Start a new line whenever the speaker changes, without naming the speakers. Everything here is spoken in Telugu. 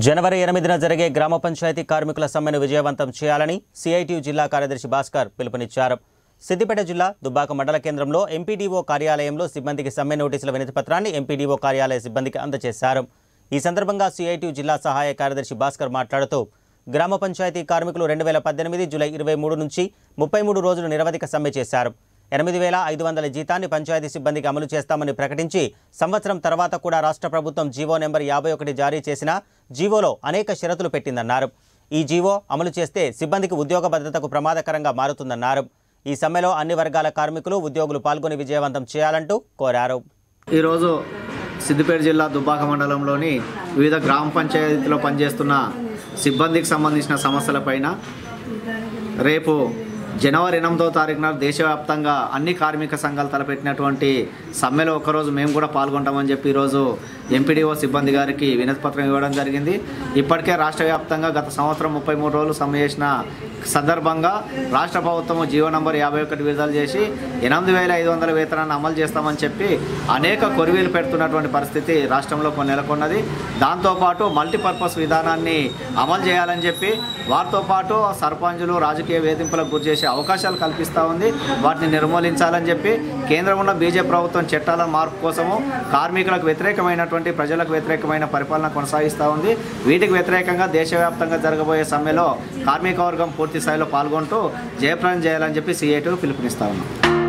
జనవరి ఎనిమిదిన జరిగే గ్రామ పంచాయతీ కార్మికుల సమ్మెను విజయవంతం చేయాలని సిఐటియు జిల్లా కార్యదర్శి భాస్కర్ పిలుపునిచ్చారు. సిద్దిపేట జిల్లా దుబ్బాక మండల కేంద్రంలో ఎంపీడీఓ కార్యాలయంలో సిబ్బందికి సమ్మె నోటీసుల వినతి పత్రాన్ని ఎంపీడీఓ కార్యాలయ సిబ్బందికి అందజేశారు. ఈ సందర్భంగా సిఐటియు జిల్లా సహాయ కార్యదర్శి భాస్కర్ మాట్లాడుతూ గ్రామ పంచాయతీ కార్మికులు రెండు వేల పద్దెనిమిది జూలై ఇరవై మూడు నుంచి ముప్పై మూడు రోజులు నిరవధిక సమ్మె చేశారు. ఎనిమిది వేల ఐదు వందల జీతాన్ని పంచాయతీ సిబ్బందికి అమలు చేస్తామని ప్రకటించి సంవత్సరం తర్వాత కూడా రాష్ట్ర ప్రభుత్వం జీవో నెంబర్ యాభై ఒకటి జారీ చేసిన జీవోలో అనేక షరతులు పెట్టిందన్నారు. ఈ జీవో అమలు చేస్తే సిబ్బందికి ఉద్యోగ భద్రతకు ప్రమాదకరంగా మారుతుందన్నారు. ఈ సమ్మెలో అన్ని వర్గాల కార్మికులు ఉద్యోగులు పాల్గొని విజయవంతం చేయాలంటూ కోరారు.
ఈరోజు సిద్దిపేట జిల్లా దుబ్బాక మండలంలోని వివిధ గ్రామ పంచాయతీలో పనిచేస్తున్న సిబ్బందికి సంబంధించిన సమస్యలపైన రేపు జనవరి ఎనిమిదవ తారీఖున దేశవ్యాప్తంగా అన్ని కార్మిక సంఘాలు తలపెట్టినటువంటి సమ్మెలో ఒకరోజు మేము కూడా పాల్గొంటామని చెప్పి ఈరోజు ఎంపీడీఓ సిబ్బంది గారికి వినతిపత్రం ఇవ్వడం జరిగింది. ఇప్పటికే రాష్ట్ర వ్యాప్తంగా గత సంవత్సరం ముప్పై మూడు రోజులు సమ్మె చేసిన సందర్భంగా రాష్ట్ర ప్రభుత్వం జీవో నంబర్ యాభై ఒకటి విడుదల చేసి ఎనిమిది వేల ఐదు వందల వేతనాన్ని అమలు చేస్తామని చెప్పి అనేక కొరివీలు పెడుతున్నటువంటి పరిస్థితి రాష్ట్రంలో కొన్ని నెలకొన్నది. దాంతోపాటు మల్టీపర్పస్ విధానాన్ని అమలు చేయాలని చెప్పి వారితో పాటు సర్పంచులు రాజకీయ వేధింపులకు గురి చేసే అవకాశాలు కల్పిస్తూ ఉంది. వాటిని నిర్మూలించాలని చెప్పి కేంద్రం ఉన్న బీజేపీ ప్రభుత్వం చట్టాల మార్పు కోసము కార్మికులకు వ్యతిరేకమైనటువంటి ప్రజలకు వ్యతిరేకమైన పరిపాలన కొనసాగిస్తూ ఉంది. వీటికి వ్యతిరేకంగా దేశవ్యాప్తంగా జరగబోయే సమ్మెలో కార్మిక వర్గం పూర్తి స్థాయిలో పాల్గొంటూ జయప్రదం చేయాలని చెప్పి సిఐటి పిలుపునిస్తా ఉన్నాం